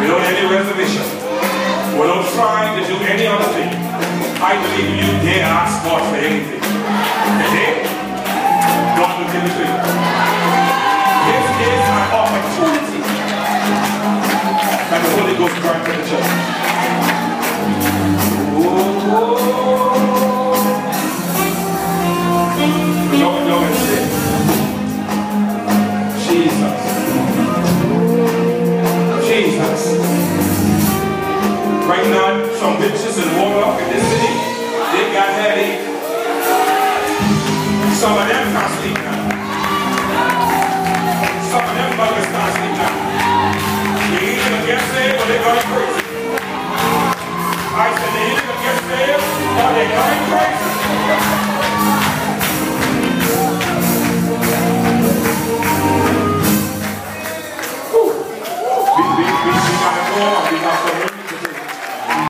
without any reservation, without trying to do any other thing. I believe you dare ask God for anything. Today, God will give it to you. This is an opportunity that the Holy Ghost granted the church. Some of them can't sleep now. Some of them buggers can't sleep now. They ain't gonna get saved or they going crazy. I said they ain't gonna get saved or they going crazy. Whew. We, we, we, we gotta go on.